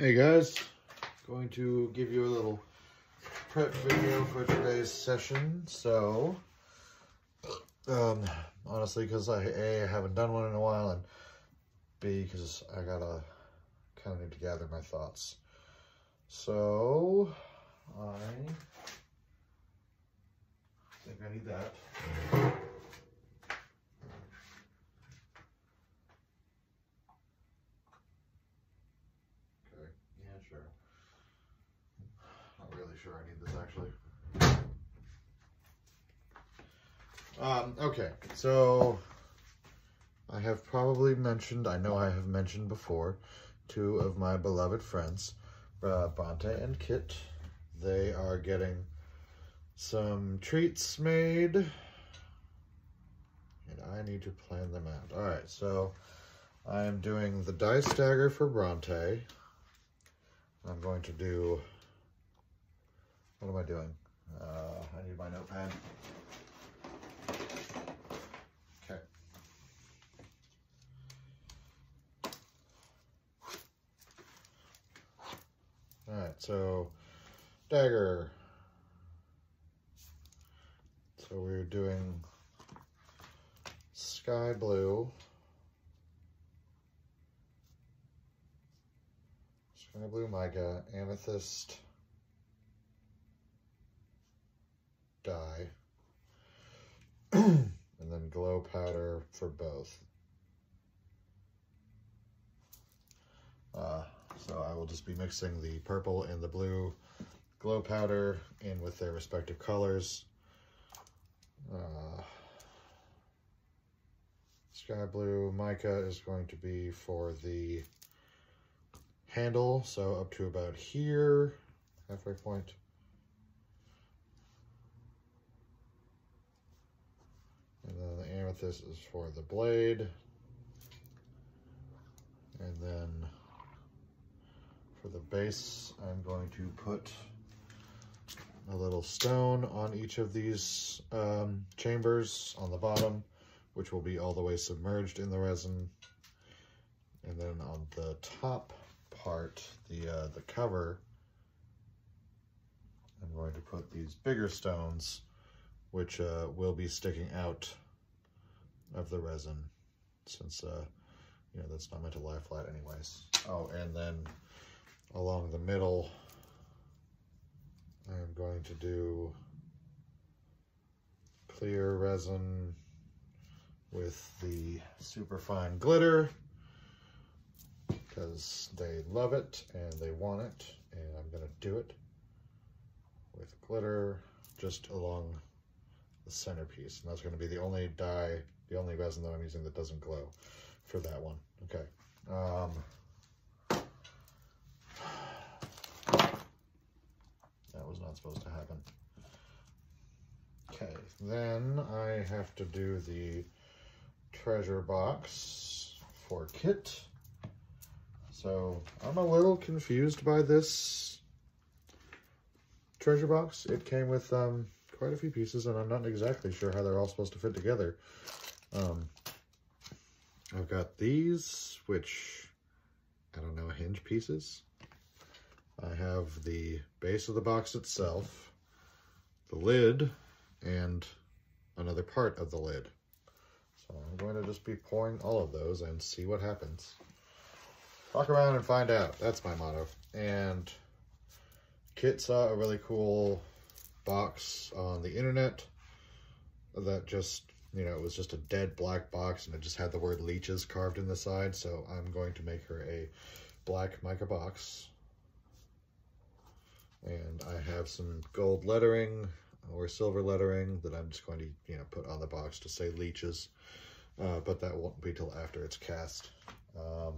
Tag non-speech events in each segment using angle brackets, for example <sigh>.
Hey guys, going to give you a little prep video for today's session. So, um, honestly, because I A, I haven't done one in a while, and B, because I gotta kind of need to gather my thoughts. So, I think I need that. Sure. Not really sure I need this actually. Um, okay, so I have probably mentioned, I know I have mentioned before, two of my beloved friends, uh, Bronte and Kit. They are getting some treats made, and I need to plan them out. All right, so I am doing the dice dagger for Bronte. I'm going to do, what am I doing? Uh, I need my notepad. Okay. All right, so dagger. So we're doing sky blue. Sky blue mica, amethyst dye, <clears throat> and then glow powder for both. Uh, so I will just be mixing the purple and the blue glow powder in with their respective colors. Uh, sky blue mica is going to be for the handle, so up to about here, halfway point. And then the amethyst is for the blade. And then for the base, I'm going to put a little stone on each of these um, chambers on the bottom, which will be all the way submerged in the resin. And then on the top part, the, uh, the cover, I'm going to put these bigger stones, which uh, will be sticking out of the resin, since, uh, you know, that's not meant to lie flat anyways. Oh, and then along the middle, I'm going to do clear resin with the superfine glitter because they love it and they want it and I'm going to do it with glitter just along the centerpiece. And that's going to be the only dye the only resin that I'm using that doesn't glow for that one. Okay um, that was not supposed to happen. Okay then I have to do the treasure box for Kit so I'm a little confused by this treasure box. It came with um, quite a few pieces and I'm not exactly sure how they're all supposed to fit together. Um, I've got these, which I don't know, hinge pieces. I have the base of the box itself, the lid, and another part of the lid. So I'm going to just be pouring all of those and see what happens. Walk around and find out. That's my motto. And Kit saw a really cool box on the internet that just, you know, it was just a dead black box and it just had the word leeches carved in the side. So I'm going to make her a black mica box. And I have some gold lettering or silver lettering that I'm just going to, you know, put on the box to say leeches. Uh, but that won't be till after it's cast. Um,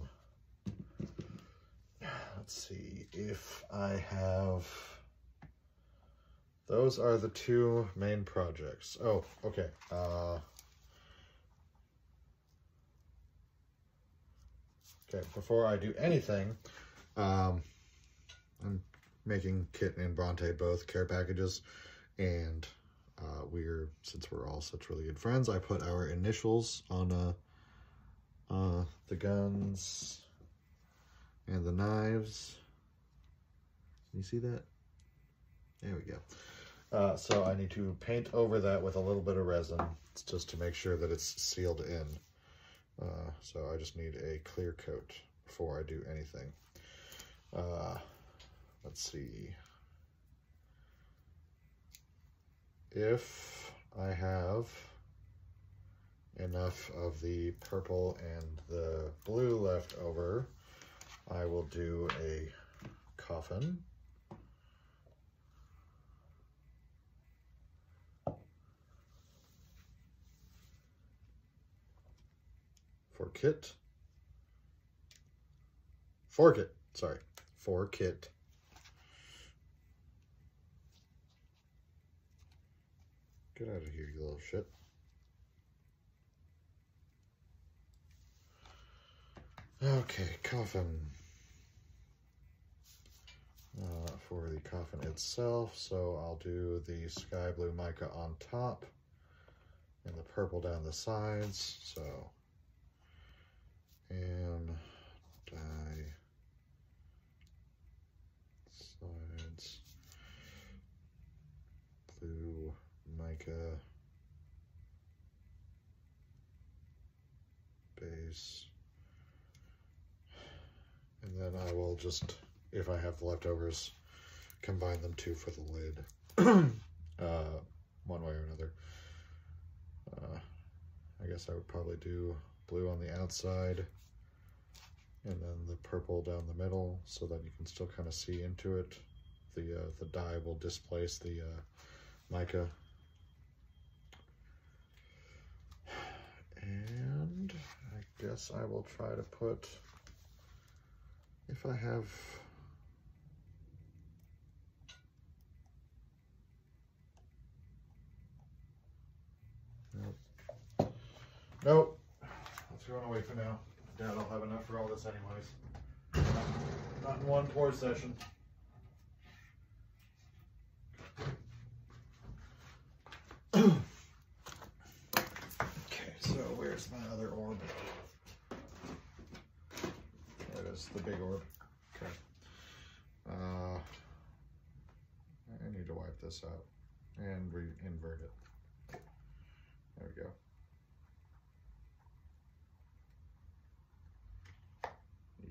let's see if I have, those are the two main projects. Oh, okay. Uh, okay, before I do anything, um, I'm making Kit and Bronte both care packages, and uh, we're, since we're all such really good friends, I put our initials on uh, uh, the guns and the knives. you see that? There we go. Uh, so I need to paint over that with a little bit of resin just to make sure that it's sealed in. Uh, so I just need a clear coat before I do anything. Uh, let's see. If I have enough of the purple and the blue left over, I will do a coffin. For kit. For kit, sorry. For kit. Get out of here, you little shit. Okay, coffin. Uh, for the coffin itself, so I'll do the sky blue mica on top and the purple down the sides, so, and dye sides, blue mica, base, then I will just, if I have the leftovers, combine them two for the lid, <clears throat> uh, one way or another. Uh, I guess I would probably do blue on the outside and then the purple down the middle so that you can still kind of see into it. The, uh, the dye will displace the uh, mica. <sighs> And I guess I will try to put if I have Nope. Nope. Let's run away for now. Dad, I'll have enough for all this anyways. Not in one pour session. <clears throat> okay, so where's my other orb? The big orb. Okay. Uh, I need to wipe this out and re-invert it. There we go.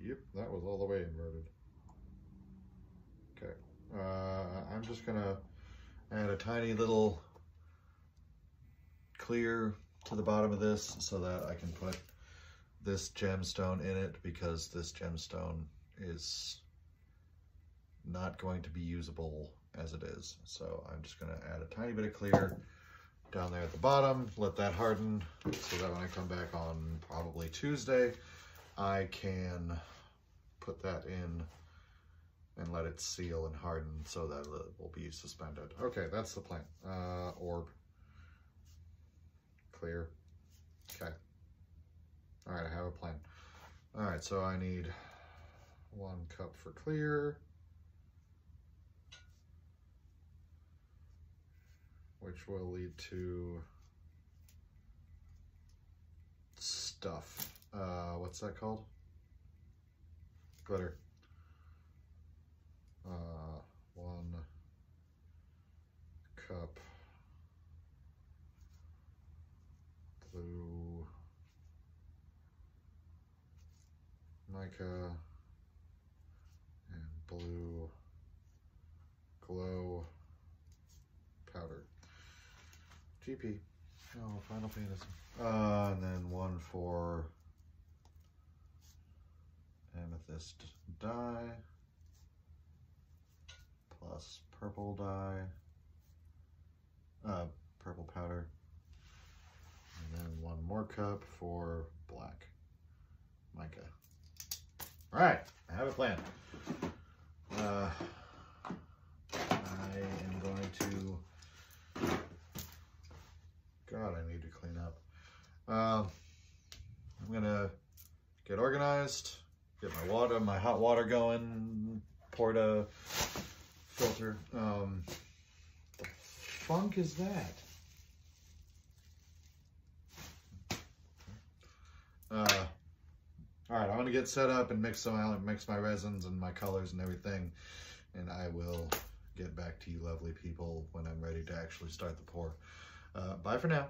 Yep, that was all the way inverted. Okay, uh, I'm just gonna add a tiny little clear to the bottom of this so that I can put this gemstone in it because this gemstone is not going to be usable as it is. So I'm just gonna add a tiny bit of clear down there at the bottom, let that harden so that when I come back on probably Tuesday, I can put that in and let it seal and harden so that it will be suspended. Okay, that's the plan. Uh, orb, clear, okay. All right, I have a plan. All right, so I need one cup for clear, which will lead to stuff. Uh, what's that called? Glitter. Uh, one cup blue mica and blue glow powder. GP. Oh, Final Fantasy. Uh, and then one for amethyst dye plus purple dye, uh, purple powder, and then one more cup for black mica. All right, I have a plan. Uh, I am going to God, I need to clean up. Uh, I'm gonna get organized, get my water, my hot water going, porta filter. Um, the funk is that? Uh, all right, I'm gonna get set up and mix some, mix my resins and my colors and everything. and I will get back to you lovely people when I'm ready to actually start the pour. Uh, bye for now.